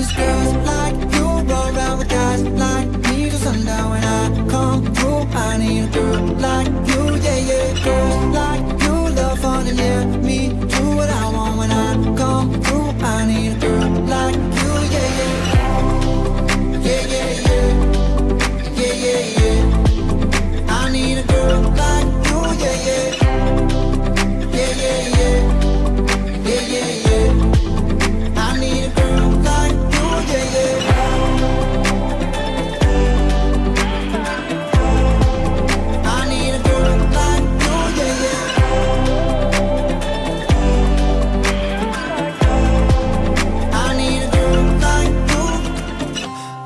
'Cause girls